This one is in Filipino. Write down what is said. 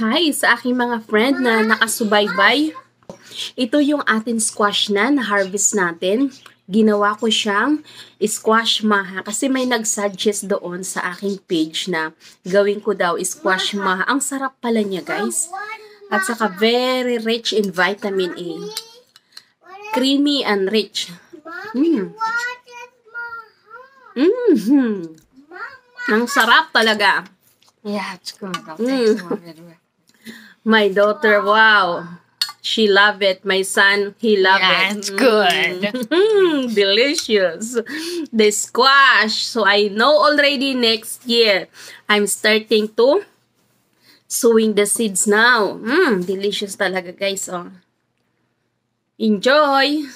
Hi sa aking mga friend na nakasubaybay. Ito yung atin squash na na-harvest natin. Ginawa ko siyang squash maha kasi may nag-suggest doon sa aking page na gawin ko daw squash maha. Ang sarap pala niya guys. At saka very rich in vitamin A. Creamy and rich. Mm. Mm-hmm. Ang sarap talaga. Yeah, it's good. I'll Mm. take some of it. My daughter, wow. She love it. My son, he love Yeah, it. it's good. Mm, delicious. The squash. So I know already next year, I'm starting to sowing the seeds now. Mm, delicious talaga guys. Oh. Enjoy!